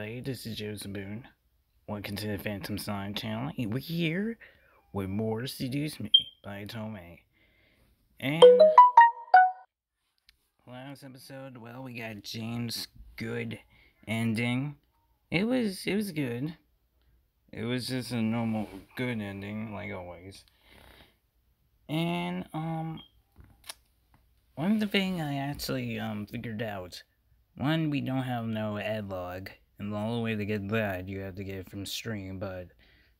everybody. This is Joseph Boone. Welcome to the Phantom Sonic channel. And we're here with more Seduce Me the Otome. And last episode, well, we got James' good ending. It was it was good. It was just a normal good ending, like always. And um one of the thing I actually um figured out one, we don't have no ad log, and the only way to get that, you have to get it from stream, but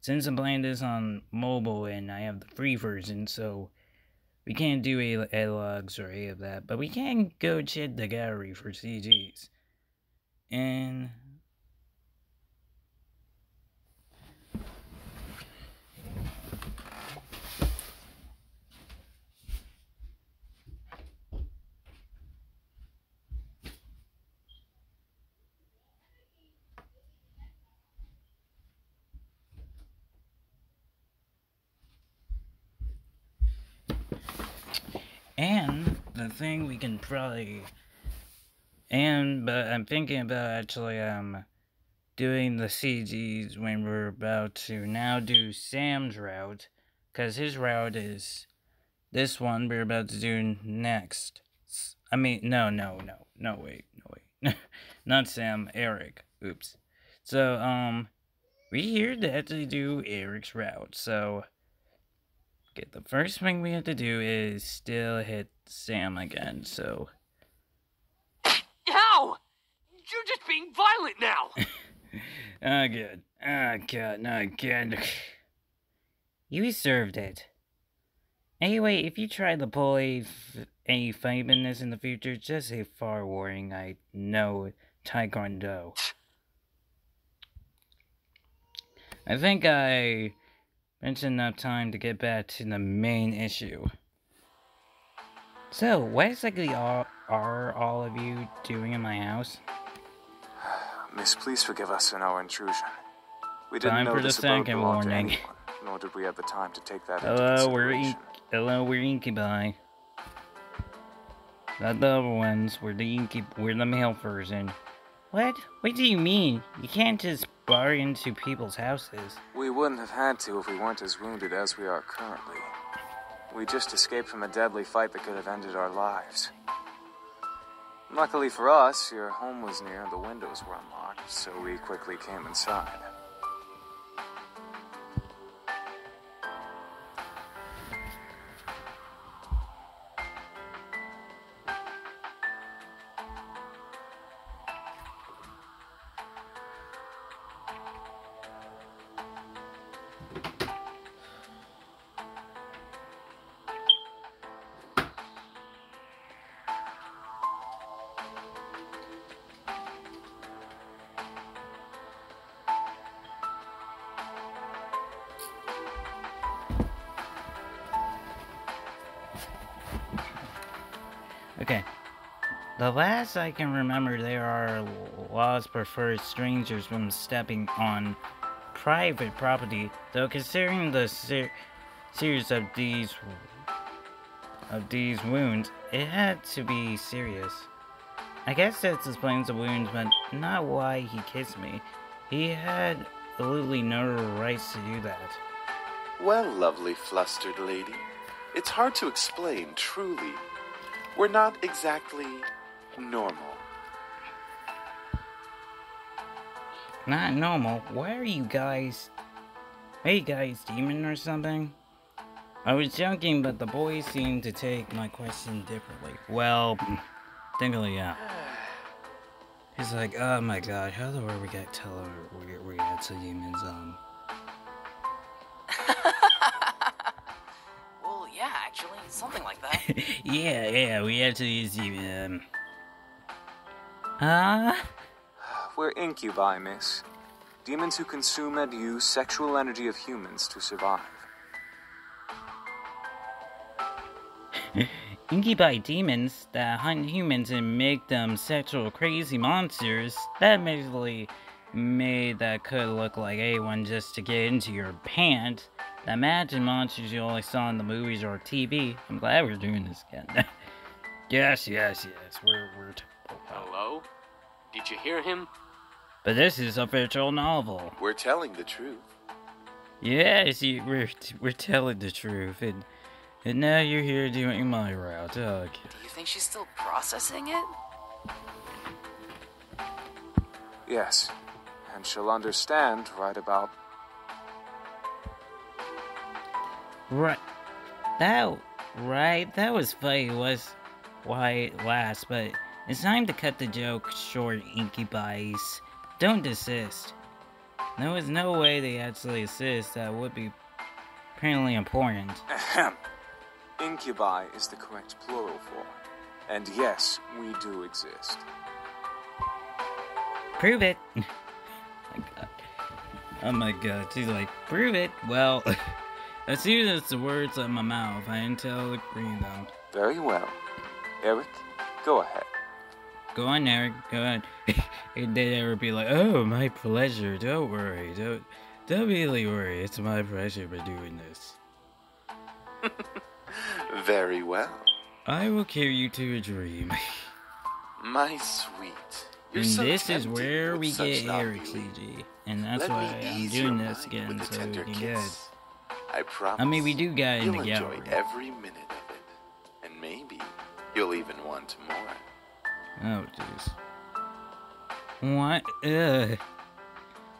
since I'm playing this on mobile and I have the free version, so we can't do ad logs or any of that, but we can go check the gallery for CGs. And And the thing we can probably and but I'm thinking about actually um doing the CGs when we're about to now do Sam's route cuz his route is this one we're about to do next. I mean no no no no wait no wait. Not Sam Erik. Oops. So um we here to actually do Erik's route. So The first thing we have to do is still hit Sam again, so... How? You're just being violent now! oh, good. Ah, oh, God, no, good. you served it. Anyway, if you try to pull a, any famous in the future, just say far warning I know Taekwondo. I think I mention enough time to get back to the main issue. So, what exactly are, are all of you doing in my house? Miss, please forgive us in our intrusion. We didn't time know for the second warning. anyone, nor did we have the time to take that Hello, into we're ink. Hello, we're incubi. Not the other ones. We're the inky. We're the male version. What? What do you mean? You can't just bar into people's houses. We wouldn't have had to if we weren't as wounded as we are currently. We just escaped from a deadly fight that could have ended our lives. Luckily for us, your home was near and the windows were unlocked, so we quickly came inside. Okay. The last I can remember, there are laws prefer strangers from stepping on private property. Though considering the ser series of these of these wounds, it had to be serious. I guess that explains the wounds, but not why he kissed me. He had absolutely no rights to do that. Well, lovely flustered lady, it's hard to explain, truly. We're not exactly normal. Not normal. Why are you guys... You guys demon or something? I was joking, but the boys seem to take my question differently. Well, thankfully, yeah. He's like, oh my god, how the world we got tell her we, we got to demons, um... yeah, yeah, we had to use demon, um... Huh? We're incubi, miss. Demons who consume and use sexual energy of humans to survive. Incubi demons that hunt humans and make them sexual crazy monsters that basically made that could look like anyone just to get into your pants. The imagined monsters you only saw in the movies or TV. I'm glad we're doing this again. yes, yes, yes. We're we're. Hello? Did you hear him? But this is a fictional novel. We're telling the truth. Yes, you, we're we're telling the truth, and and now you're here doing my route. Oh, okay. Do you think she's still processing it? Yes, and she'll understand right about. Right. That right. That was funny. Was why it lasts, but it's time to cut the joke short. Incubus, don't desist. There was no way they actually assist. That would be apparently important. Ahem. Incubi is the correct plural form. And yes, we do exist. Prove it. Oh my god. Oh my god. She's like, prove it. Well, as soon as the words out of my mouth, I until read them. Very well. Erik, go ahead. Go on, Erik. Go on. and then Erik be like, "Oh, my pleasure. Don't worry. Don't, don't really worry. It's my pleasure for doing this. Very well. I will carry you to a dream." My sweet. You're and so this is where we get Erik. CG, and that's Let why I'm doing this again so we can kiss. get. I promise. I mean, we do got in You'll the enjoy every minute of it, and maybe you'll even want more. Oh, jeez. What? Ugh.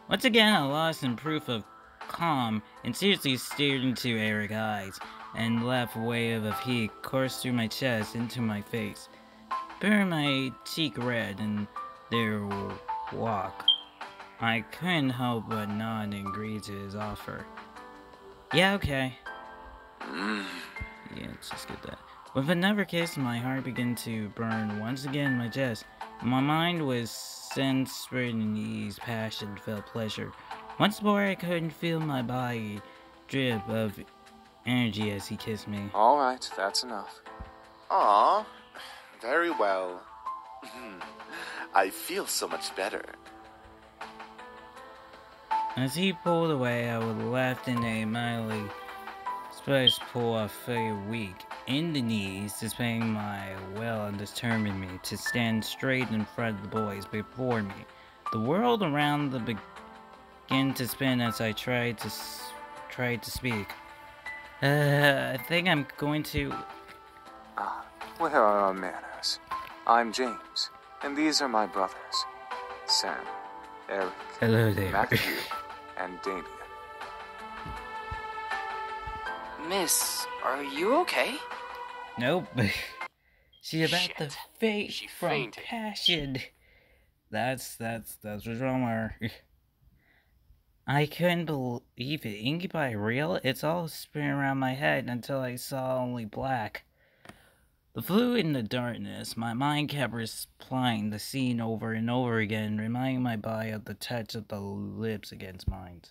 Once again, I lost in proof of calm and seriously stared into Erik's eyes, and left a wave of heat coursed through my chest into my face, burning my cheek red, and their walk. I couldn't help but nod and agree to his offer. Yeah, okay. Yeah, let's just get that. With another kiss, my heart began to burn once again in my chest. My mind was sensing ease, passion, felt pleasure. Once more, I couldn't feel my body drip of energy as he kissed me. All right, that's enough. Aw, very well. I feel so much better. As he pulled away, I was left in a mildly spice pool of a weak in the knees, displaying my will and determined me to stand straight in front of the boys before me. The world around them began to spin as I tried to s- tried to speak. Uh, I think I'm going to. Ah, where are our manners? I'm James, and these are my brothers Sam, Eric, Hello there. Matthew, and Damien. Miss, are you okay? Nope. She's about to Shit. faint She from fainted. passion. That's that's that's what's wrong with her. I couldn't believe it. Incubi real? It's all spinning around my head until I saw only black. The flew in the darkness. My mind kept replaying the scene over and over again, reminding my body of the touch of the lips against mine.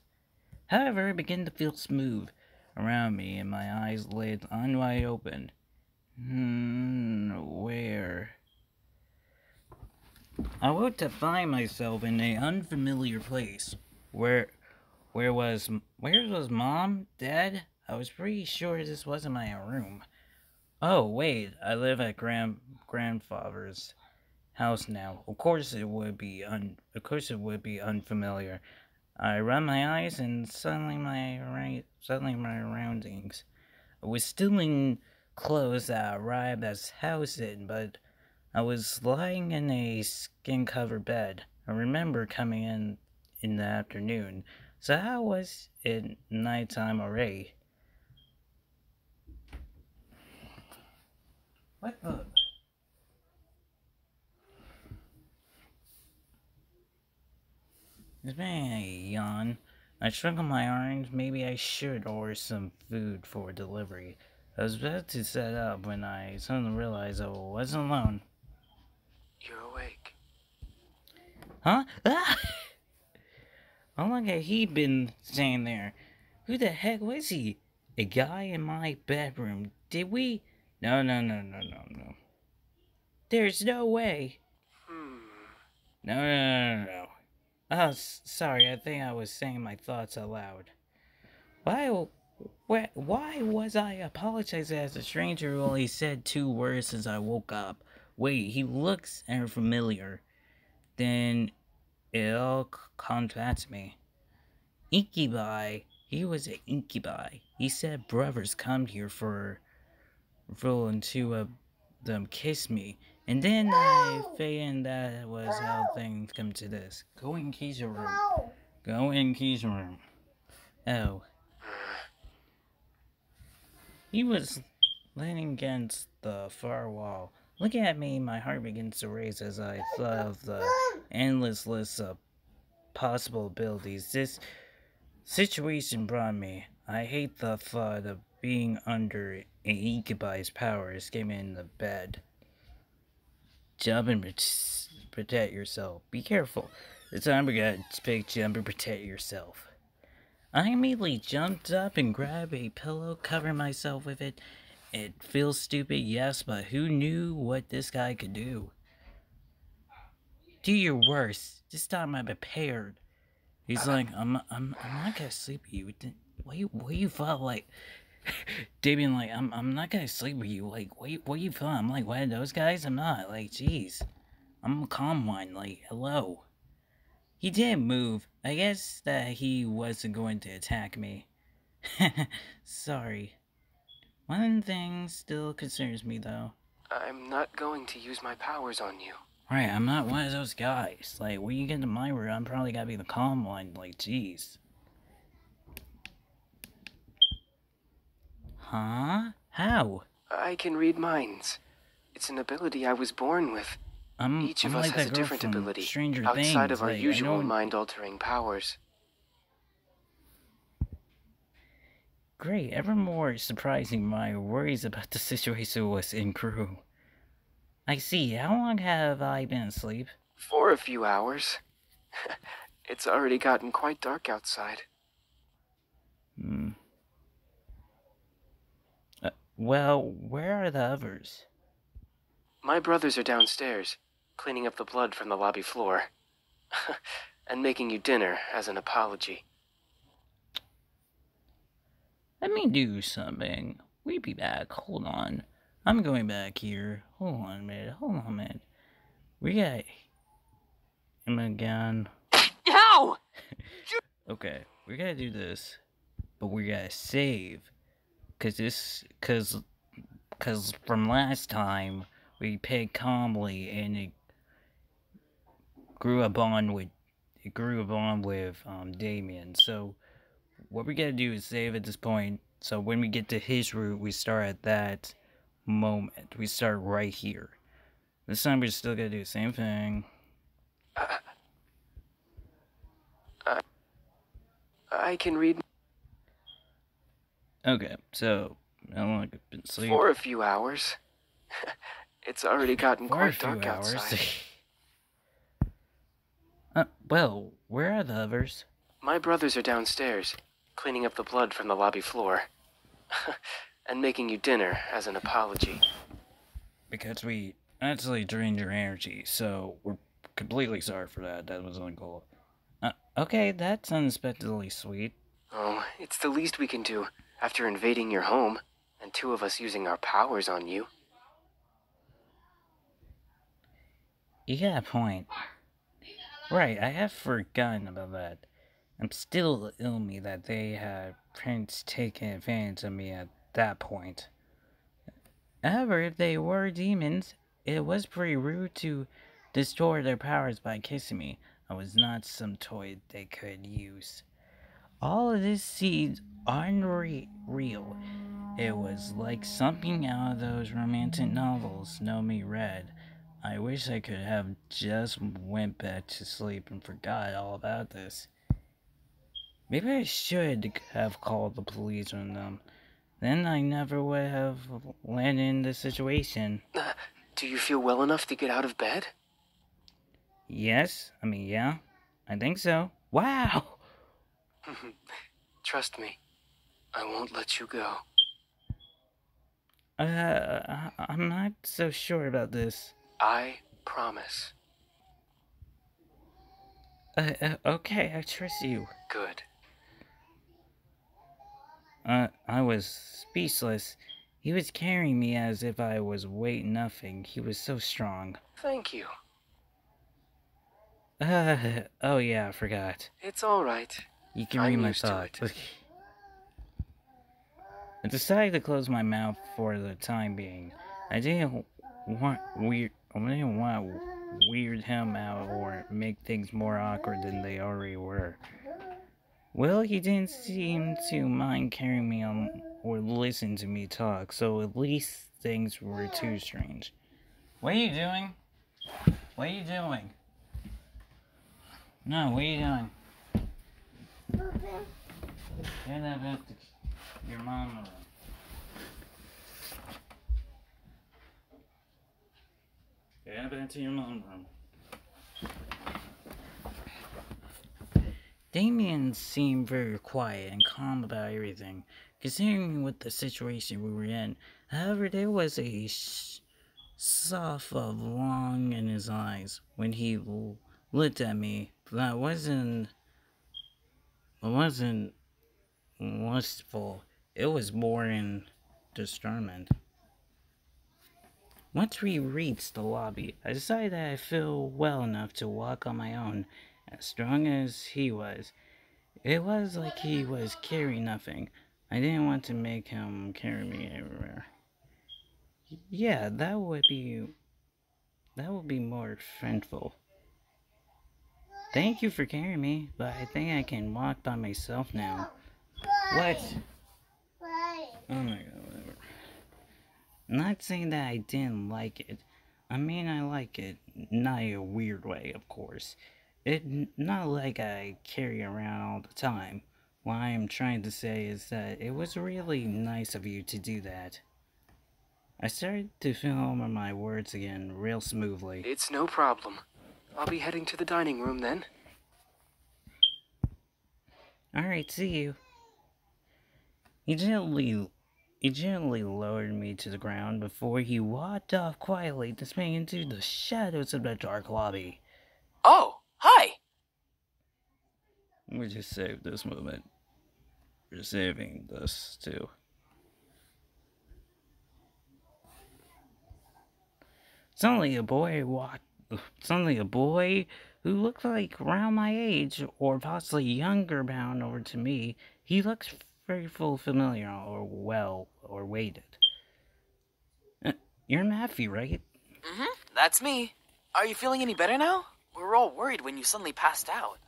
However, it began to feel smooth around me, and my eyes lay unwide open. Hmm, where? I woke to find myself in a unfamiliar place. Where, where was, where was mom, dad? I was pretty sure this wasn't my room. Oh wait, I live at grand grandfather's house now. Of course it would be un, of course it would be unfamiliar. I run my eyes and suddenly my right, suddenly my surroundings. I was still in clothes that I arrived at house in, but I was lying in a skin covered bed. I remember coming in in the afternoon, so how was it nighttime already? What the? It's been a yawn. I shrunk on my arms. Maybe I should order some food for delivery. I was about to set up when I suddenly realized I wasn't alone. You're awake. Huh? Ah! How long had he been staying there? Who the heck was he? A guy in my bedroom. Did we? No, no, no, no, no, no. There's no way. No, no, no, no, no. Oh, s- sorry. I think I was saying my thoughts aloud. Why? Why, why was I apologizing as a stranger who only said two words since I woke up? Wait, he looks unfamiliar. Then it all comes back to me. Incubi, he was an incubi. He said brothers come here for rolling to uh, them kiss me. And then I figured that was how things come to this. Go in Key's room. Go in Key's room. Oh. He was leaning against the far wall. Looking at me, my heart begins to race as I thought of the endless list of possible abilities this situation brought me. I hate the thought of being under an incubi's power, escaping in the bed. Jump and protect yourself. Be careful. The timer got big jump and protect yourself. I immediately jumped up and grabbed a pillow, covered myself with it. It feels stupid, yes, but who knew what this guy could do? Do your worst. This time I'm prepared. He's ah. like, I'm, I'm, I'm not gonna sleep with you. What you, what you felt like? Damien, like, I'm, I'm not gonna sleep with you. Like, what, you, what you feel? I'm like, what? Those guys? I'm not. Like, jeez, I'm a calm one. Like, hello. He didn't move. I guess that he wasn't going to attack me. Sorry. One thing still concerns me, though. I'm not going to use my powers on you. Right, I'm not one of those guys. Like, when you get to my room, I'm probably gotta be the calm one. Like, jeez. Huh? How? I can read minds. It's an ability I was born with. I'm, Each of I'm us like has a different ability Stranger outside Things. of our like, usual mind altering powers. Great. Ever more surprising, my worries about the situation was in crew. I see. How long have I been asleep? For a few hours. it's already gotten quite dark outside. Hmm. Well, where are the others? My brothers are downstairs, cleaning up the blood from the lobby floor. and making you dinner as an apology. Let me do something. We be back. Hold on. I'm going back here. Hold on a minute. Hold on a minute. We got him again. Ow! Okay, we gotta do this, but we gotta save, cause this, cause, cause from last time we played calmly and it grew a bond with, it grew a bond with um Damien. So what we gotta do is save at this point. So when we get to his route, we start at that moment. We start right here. This time we're still gonna do the same thing. I can read Okay, so how long have I been sleeping? for a few hours. it's already gotten For a quite few dark hours. outside. uh, well, where are the others? My brothers are downstairs, cleaning up the blood from the lobby floor. and making you dinner as an apology. Because we actually drained your energy, so we're completely sorry for that. That was uncool. Uh, okay, that's unexpectedly sweet. Oh, it's the least we can do after invading your home and two of us using our powers on you. You got a point. Right, I have forgotten about that. I'm still ill me that they had Prince taken advantage of me at that point. However, if they were demons, it was pretty rude to destroy their powers by kissing me. I was not some toy they could use. All of this seemed unreal. It was like something out of those romantic novels Nomi read. I wish I could have just went back to sleep and forgot all about this. Maybe I should have called the police on them. Then I never would have landed in this situation. Uh, do you feel well enough to get out of bed? Yes, I mean, yeah, I think so. Wow! Trust me, I won't let you go. Uh, I'm not so sure about this. I promise. Uh, uh, okay, I trust you. Good. Uh, I was speechless. He was carrying me as if I was weight nothing. He was so strong. Thank you. Uh, oh yeah, I forgot. It's all right. You can I'm read my thoughts. I decided to close my mouth for the time being. I didn't want weird. I didn't want weird him out or make things more awkward than they already were. Well, he didn't seem to mind carrying me on or listen to me talk, so at least things were too strange. What are you doing? What are you doing? No, what are you doing? Get that back to your mama. That back to your mom room. Damien seemed very quiet and calm about everything, considering what the situation we were in. However, there was a soft of long in his eyes when he looked at me. That wasn't. It wasn't lustful. It was more in discernment. Once we reached the lobby, I decided that I feel well enough to walk on my own, as strong as he was. It was like he was carrying nothing. I didn't want to make him carry me everywhere. Yeah, that would be. That would be more friendful. Thank you for carrying me, but I think I can walk by myself now. What? Oh my god, whatever. Not saying that I didn't like it. I mean, I like it. Not in a weird way, of course. It not like I carry around all the time. What I am trying to say is that it was really nice of you to do that. I started to film my words again real smoothly. It's no problem. I'll be heading to the dining room then. Alright, see you. He gently he gently lowered me to the ground before he walked off quietly, disappearing into the shadows of the dark lobby. Oh, hi! We just saved this moment. We're saving this too. Suddenly a boy walked suddenly a boy who looks like around my age or possibly younger bound over to me. He looks very full familiar or well or weighted. Uh, you're Matthew, right? Mm-hmm, that's me. Are you feeling any better now? We were all worried when you suddenly passed out.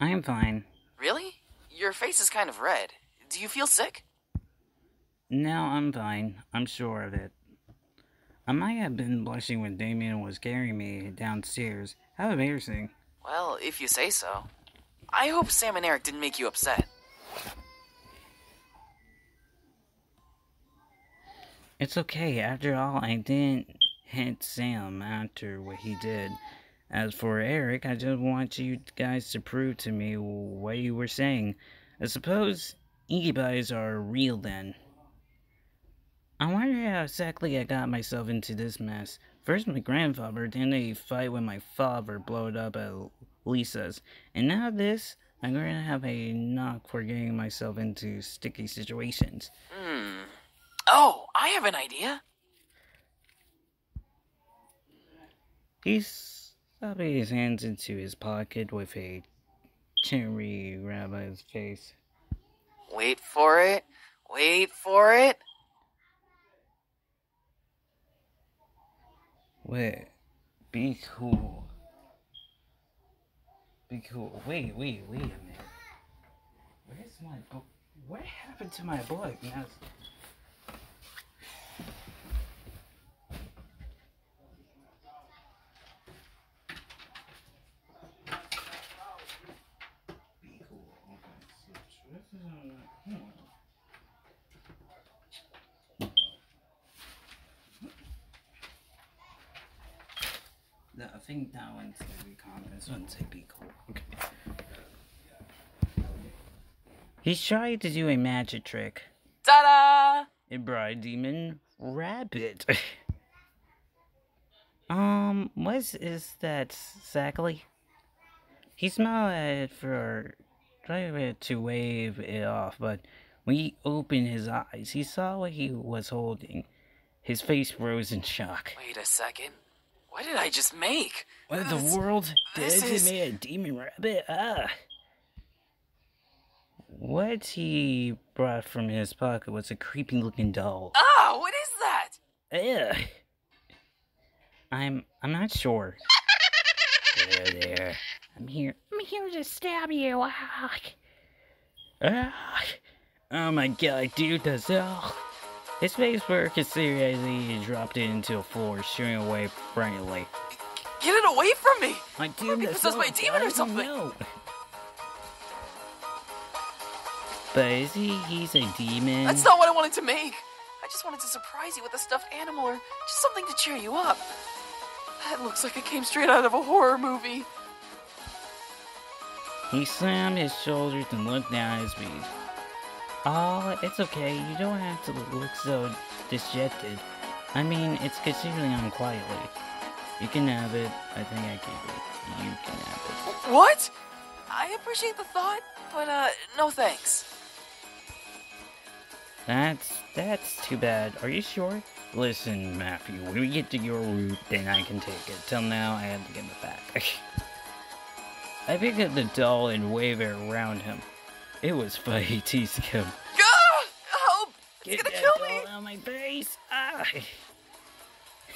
I'm fine. Really? Your face is kind of red. Do you feel sick? No, I'm fine. I'm sure of it. I might have been blushing when Damien was carrying me downstairs. How embarrassing. Well, if you say so. I hope Sam and Erik didn't make you upset. It's okay. After all, I didn't hit Sam after what he did. As for Erik, I just want you guys to prove to me what you were saying. I suppose e-buys are real then. I wonder how exactly I got myself into this mess. First my grandfather, then a fight with my father blowed up at Lisa's. And now this, I'm gonna have a knock for getting myself into sticky situations. Hmm. Oh, I have an idea. He stuffed his hands into his pocket with a on his face. Wait for it. Wait for it. Wait, be cool. Be cool. Wait, wait, wait a minute. Where's my book? What happened to my book? Now, be cool. Okay, so this is, uh, hmm. No, I think that one's gonna be common. This one's gonna be cool. Okay. He's trying to do a magic trick. Ta-da! A demon rabbit. um, what is that exactly? He smiled at it for trying to wave it off, but when he opened his eyes, he saw what he was holding. His face froze in shock. Wait a second. What did I just make? What in the world? Did is- he made a demon rabbit? Ah. What he brought from his pocket was a creepy looking doll. Oh, what is that? Ugh. I'm I'm not sure. there, there. I'm here. I'm here to stab you. Ah. Ah. Oh my god, dude, that's all. His face work is seriously dropped it into the floor, shooing away brightly. Get it away from me! My be that's possessed by a demon or something. know. But is he? He's a demon. That's not what I wanted to make. I just wanted to surprise you with a stuffed animal or just something to cheer you up. That looks like it came straight out of a horror movie. He slammed his shoulders and looked down at his feet. Oh, it's okay. You don't have to look so dejected. I mean, it's considering on quietly. You can have it. I think I keep it. You can have it. What? I appreciate the thought, but uh, no thanks. That's that's too bad. Are you sure? Listen, Matthew. When we get to your route, then I can take it. Till now, I had to give it back. I pick up the doll and wave it around him. It was funny teasing him. Ah! Help! It's Get gonna that kill me! doll out of my face! Ah!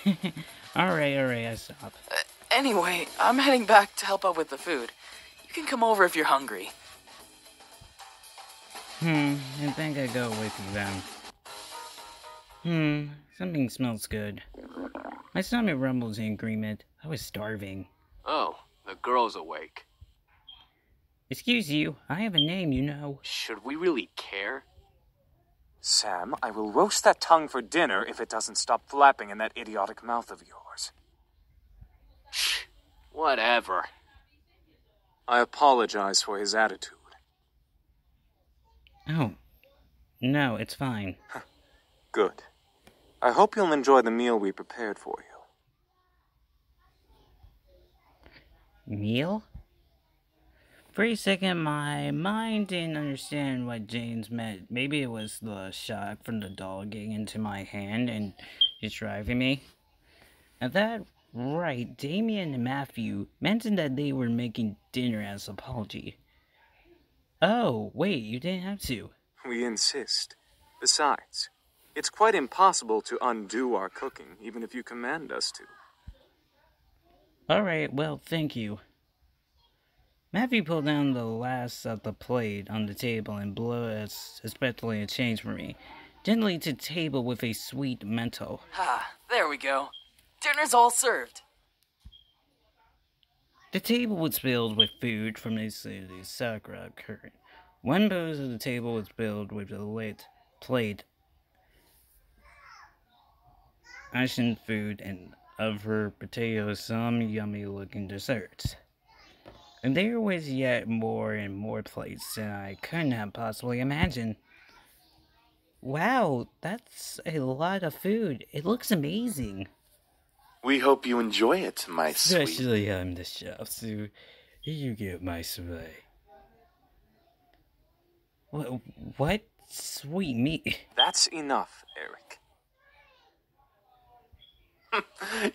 alright, alright, I stop. Uh, anyway, I'm heading back to help out with the food. You can come over if you're hungry. Hmm, I think I go with you then. Hmm, something smells good. My stomach rumbles in agreement. I was starving. Oh, the girl's awake. Excuse you, I have a name, you know. Should we really care? Sam, I will roast that tongue for dinner if it doesn't stop flapping in that idiotic mouth of yours. Shh, Whatever. I apologize for his attitude. Oh. No, it's fine. Good. I hope you'll enjoy the meal we prepared for you. Meal? For a second, my mind didn't understand what James meant. Maybe it was the shock from the doll getting into my hand and just driving me. At that right, Damien and Matthew mentioned that they were making dinner as apology. Oh, wait, you didn't have to. We insist. Besides, it's quite impossible to undo our cooking, even if you command us to. Alright, well, thank you. Matthew pulled down the last of the plate on the table and blew us, especially a change for me, gently to table with a sweet mental. Ah, there we go. Dinner's all served. The table was filled with food from the city's Sakura current. One pose of the table was filled with a lit plate, Asian food, and of her potatoes some yummy looking desserts. And there was yet more and more plates than I couldn't have possibly imagined. Wow, that's a lot of food. It looks amazing. We hope you enjoy it, my sweet. Especially I'm the chef, so you get my sway. What? What? Sweet meat? That's enough, Erik.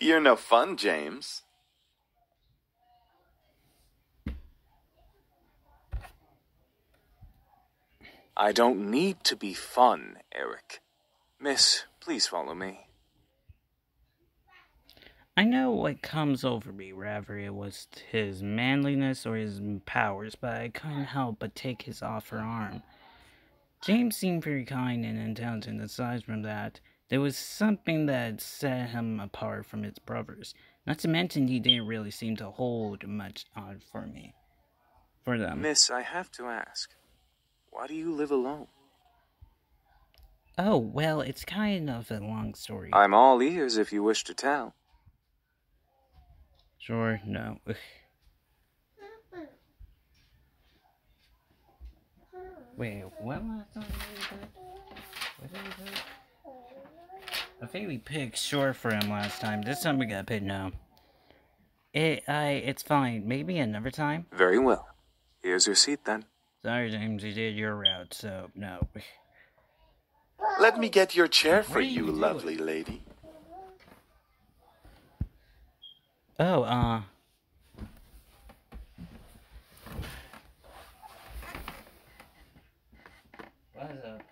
You're no fun, James. I don't need to be fun, Erik. Miss, please follow me. I know what comes over me, whether it was his manliness or his powers, but I couldn't help but take his offer arm. James seemed very kind and intelligent. Aside from that, there was something that set him apart from his brothers. Not to mention, he didn't really seem to hold much on for me. For them. Miss, I have to ask, why do you live alone? Oh, well, it's kind of a long story. I'm all ears if you wish to tell. Sure, no. Wait, what last time did we? What did? I think we picked short for him last time. This time we got picked now. It, I, it's fine. Maybe another time. Very well. Here's your seat then. Sorry, James, you did your route, so no. Let me get your chair for What you, you doing? lovely lady. Oh, uh. What's up?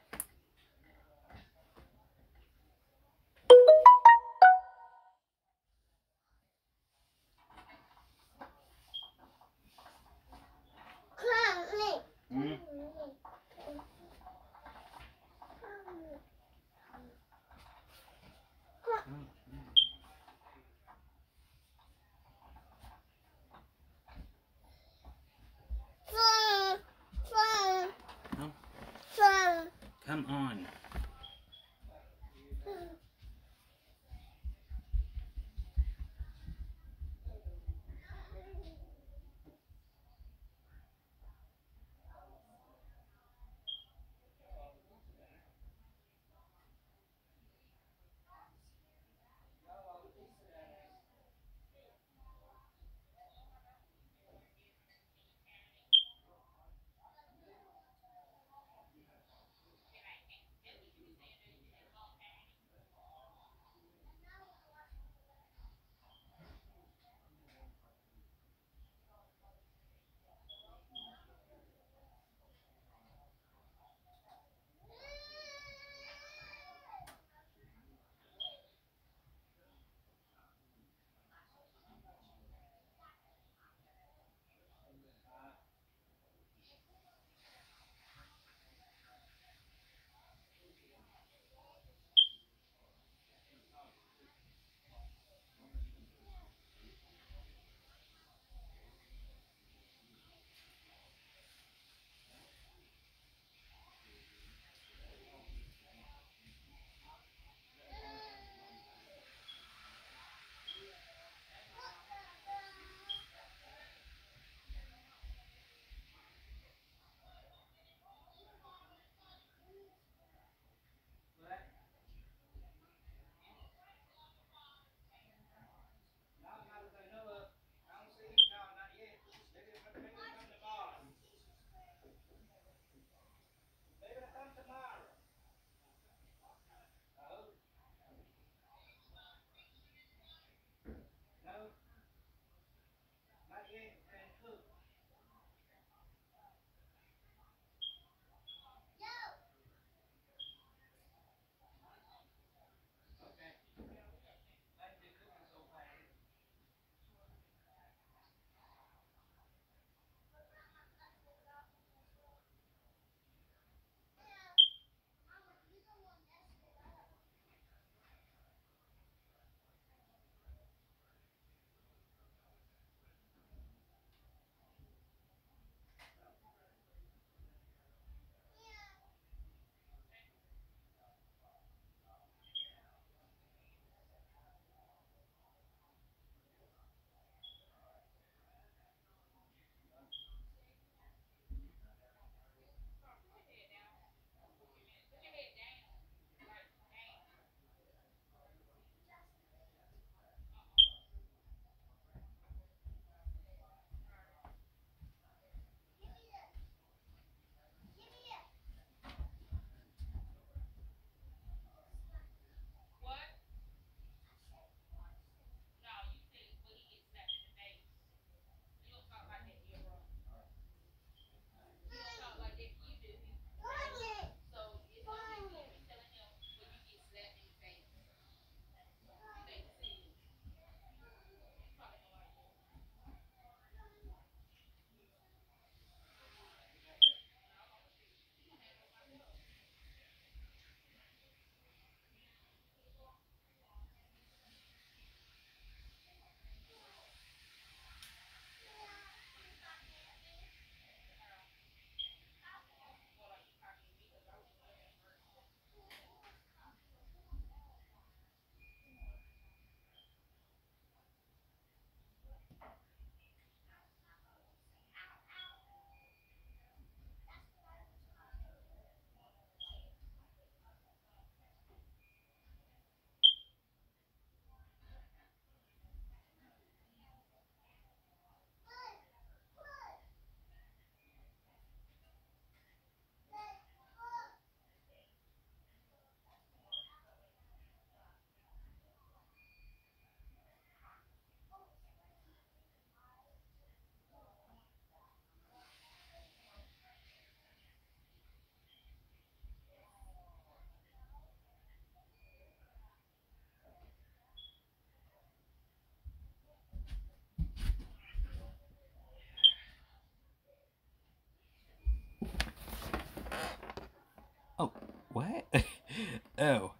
What? oh.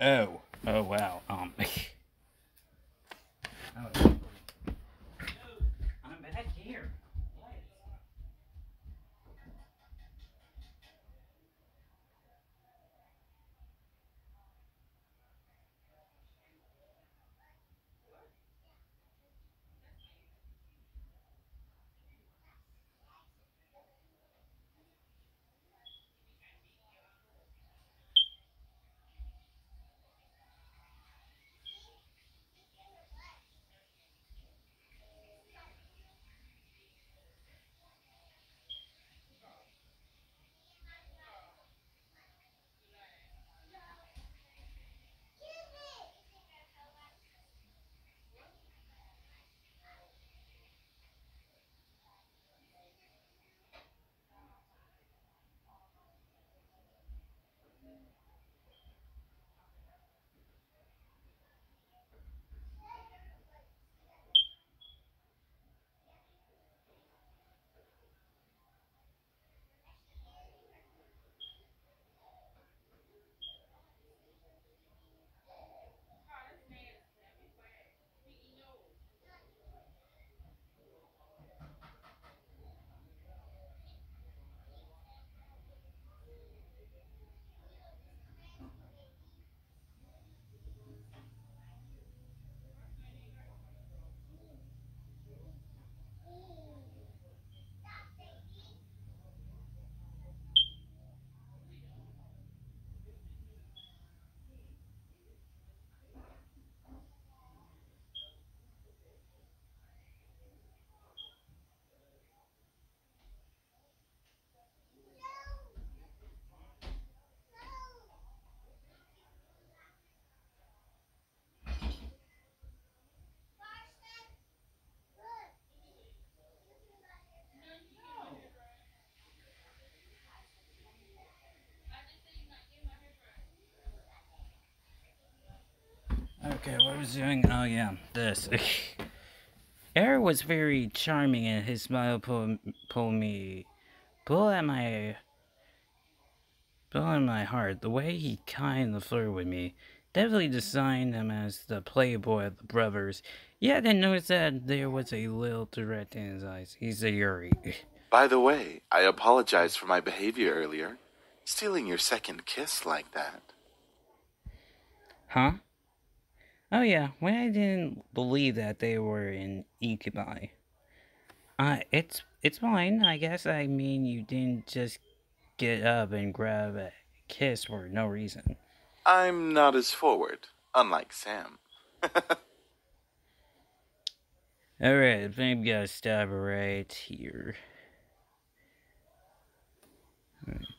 Oh. Okay, what was doing? Oh yeah, this. Erik was very charming, and his smile pulled pulled me, pull at my, pull at my heart. The way he kind of flirted with me, definitely designed him as the playboy of the brothers. Yeah, I didn't notice that there was a little threat in his eyes. He's a Yuri. By the way, I apologize for my behavior earlier. Stealing your second kiss like that. Huh? Oh yeah, when I didn't believe that they were in Ikibai. Uh, it's it's fine. I guess I mean you didn't just get up and grab a kiss for no reason. I'm not as forward, unlike Sam. Alright, I think we gotta stop right here. Alright.